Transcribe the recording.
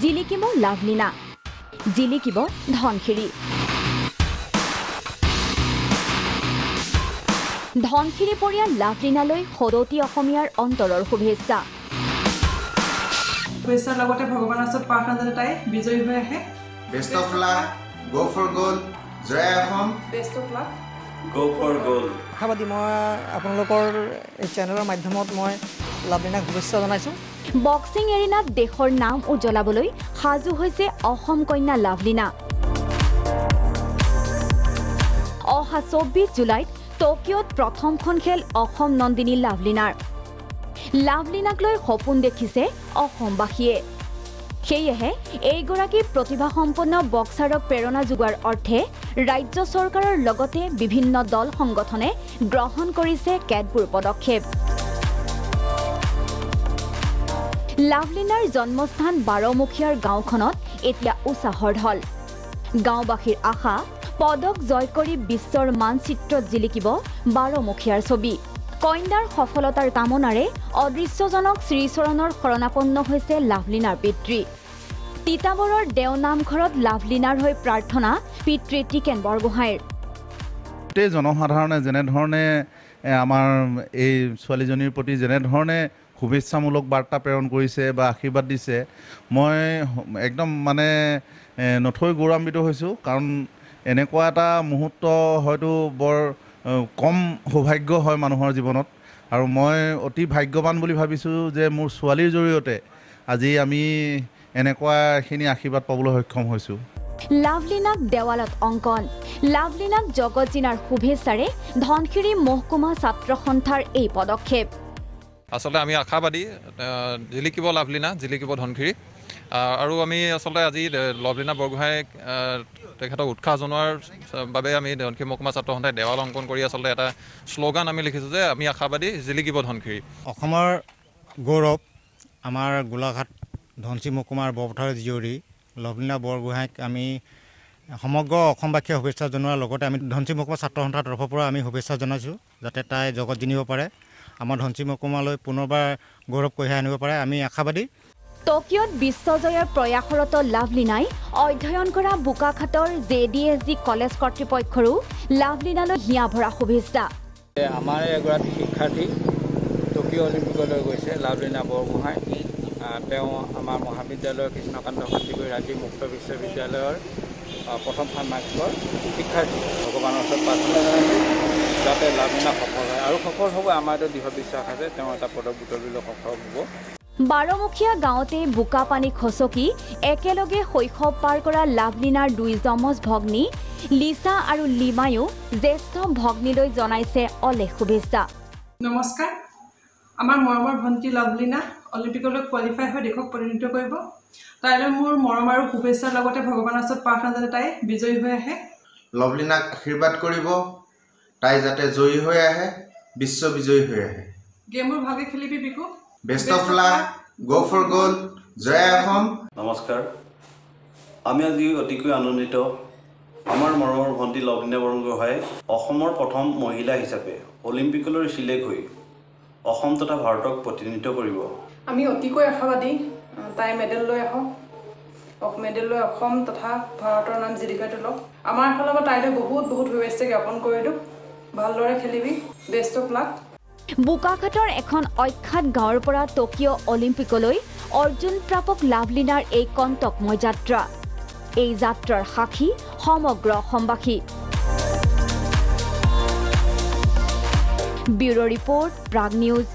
জিলিকিব লাভলীনা। জিলিকিব ধনশিৰি। ধনশিৰি পৰিয়াল লাভলীনালৈ সদৌতি অসমীয়াৰ অন্তৰৰ শুভেচ্ছা। শুভেচ্ছাৰ লগতে ভগৱানৰ ওচৰত প্ৰাৰ্থনা যাতে তাই বিজয়ী হৈ আহে। Best of luck go' for goal Jay Assam. Best of luck Go for goal. আশাবাদী মই আপোনালোকৰ এই চেনেলৰ মাধ্যমত মই লাভলীনাক শুভেচ্ছা জনাইছোঁ। বক্সিং এৰিনাত দেশৰ নাম উজ্বলাবলৈ সাজু হৈছে অসম কন্যা লাভলীনা। অহা চৌব্বিছ জুলাইত টকিঅ'ত প্ৰথমখন খেল অসম নন্দিনী লাভলীনাৰ। লাভলীনাক লৈ সপোন দেখিছে অসমবাসীয়ে। সেয়েহে এইগৰাকী প্ৰতিভাসম্পন্ন বক্সাৰক প্ৰেৰণা যোগোৱাৰ অৰ্থে ৰাজ্য চৰকাৰৰ লগতে বিভিন্ন দল সংগঠনে গ্ৰহণ কৰিছে কেতবোৰ পদক্ষেপ। লাভলীনাৰ জন্মস্থান বাৰমুখীয়াৰ গাঁওখনত এতিয়া উৎসাহৰ ঢল গাঁওবাসীৰ আশা পদক জয় কৰি বিশ্বৰ মানচিত্ৰত জিলিকিব বাৰমুখীয়াৰ ছবি। কন্যাৰ সফলতাৰ কামনাৰে অদৃশ্যজনক শ্ৰীচৰণৰ শৰণাপন্ন হৈছে লাভলীনাৰ পিতৃ। তিতাবৰৰ দেওনামঘৰত লাভলীনাৰ হৈ প্ৰাৰ্থনা পিতৃ টিকেন বৰগোহাঁইৰ। গোটেই জনসাধাৰণে যেনেধৰণে আমাৰ এই ছোৱালীজনীৰ প্ৰতি যেনেধৰণে শুভেচ্ছামূলক বাৰ্তা প্ৰেৰণ কৰিছে বা আশীৰ্বাদ দিছে মই একদম মানে নথৈ গৌৰৱান্বিত হৈছোঁ। কাৰণ এনেকুৱা এটা মুহূৰ্ত হয়তো বৰ কম সৌভাগ্য হয় মানুহৰ জীৱনত। আৰু মই অতি ভাগ্যৱান বুলি ভাবিছোঁ যে মোৰ ছোৱালীৰ জৰিয়তে আজি আমি এনেকুৱা এখিনি আশীৰ্বাদ পাবলৈ সক্ষম হৈছোঁ। লাভলীনাক দেৱালত অংকন লাভলীনাক জগতজিনাৰ শুভেচ্ছাৰে ধনশিৰি মহকুমা ছাত্ৰ সন্থাৰ এই পদক্ষেপ। আচলতে আমি আশাবাদী জিলিকিব লাভলীনা জিলিকিব ধনশিৰি। আৰু আমি আচলতে আজি লভলীনা বৰগোহাঁইক আহ, তেখেতক উৎসাহ জনোৱাৰ বাবে আমি ধনশিৰি মহকুমা ছাত্ৰ সন্থাই দেৱাল অংকন কৰি আচলতে এটা শ্লোগান আমি লিখিছোঁ যে আমি আশাবাদী জিলিকিব ধনশিৰি। অসমৰ গৌৰৱ আমাৰ গোলাঘাট ধনশী মহকুমাৰ বৰপথাৰ জীয়ৰী লভলীনা বৰগোহাঁইক আমি সমগ্ৰ অসমবাসীয়ে শুভেচ্ছা জনোৱাৰ লগতে আমি ধনশী মহকুমা ছাত্ৰ সন্থাৰ তৰফৰ পৰা আমি শুভেচ্ছা জনাইছোঁ যাতে তাই জগত জিনিব পাৰে। আমাৰ ধনশী মহকুমালৈ পুনৰবাৰ গৌৰৱ কঢ়িয়াই আনিব পাৰে আমি আশাবাদী। টকিঅ'ত বিশ্বজয়ৰ প্ৰয়াসৰত লাভলীনাই অধ্যয়ন কৰা বোকাখাটৰ J D S G college কৰ্তৃপক্ষৰো লাভলীনালৈ হিয়া ভৰা শুভেচ্ছা। আমাৰ এগৰাকী শিক্ষাৰ্থী টকিঅ' অলিম্পিকলৈ গৈছে লাভলীনা বৰগোহাঁই। তেওঁ আমাৰ মহাবিদ্যালয়ৰ কৃষ্ণকান্ত সন্দিকৈ ৰাজ্যিক মুক্ত বিশ্ববিদ্যালয়ৰ প্ৰথম ষান্মাসিকৰ শিক্ষাৰ্থী। ভগৱানৰ ওচৰত প্ৰাৰ্থনা জনাইছোঁ। যাতে লাভলীনা সফল হয়। আৰু সফল হ'ব আমাৰ এইটো দৃঢ় বিশ্বাস আছে তেওঁ এটা পদক বুটলিলৈ সফল হ'ব। বাৰমুখীয়া গাঁৱতে বোকা পানী খচকি একেলগে শৈশৱ পাৰ কৰা লাভলীনাৰ দুই যমজ ভগ্নী লিচা আৰু লিমায়ো জ্যেষ্ঠ ভগ্নীলৈ জনাইছে অলেখ শুভেচ্ছা। নমস্কাৰ। আমাৰ মৰমৰ ভণ্টি লাভলীনা অলিম্পিকলৈ কোৱালিফাই হৈ দেশক প্ৰতিনিধিত্ব কৰিব। তাইলৈ মোৰ মৰম আৰু শুভেচ্ছাৰ লগতে ভগৱানৰ ওচৰত প্ৰাৰ্থনা যাতে তাই বিজয়ী হৈ আহে। লভলীনাক আশীৰ্বাদ কৰিব। তাই যাতে জয়ী হৈ আহে বিশ্ব বিজয়ী হৈ আহে। গেমবোৰ ভালকৈ খেলিবি Biku. Best of luck go' for goal জয় অসম নমস্কাৰ। আমি আজি অতিকৈ আনন্দিত। আমাৰ মৰমৰ ভণ্টি লগ্না বৰগোহাঁই অসমৰ প্ৰথম মহিলা হিচাপে অলিম্পিকলৈ চিলেক্ট হৈ অসম তথা ভাৰতক প্ৰতিনিধিত্ব কৰিব। আমি অতিকৈ আশাবাদী তাই মেডেল লৈ আহক। অস- মেডেল লৈ অসম তথা ভাৰতৰ নাম জিলিকাই তোলক। আমাৰ ফালৰ পৰা তাইলৈ বহুত বহুত শুভেচ্ছা জ্ঞাপন কৰিলোঁ ভালদৰে খেলিবি। বেষ্ট অফ লাক বোকাখাটৰ এখন অখ্যাত গাঁৱৰ পৰা টকিঅ' অলিম্পিকলৈ অৰ্জুন প্ৰাপক লাভলীনাৰ এই কণ্টকময় যাত্ৰা। এই যাত্ৰাৰ সাক্ষী সমগ্ৰ অসমবাসী ব্যুৰ' ৰিপৰ্ট প্ৰাগ নিউজ।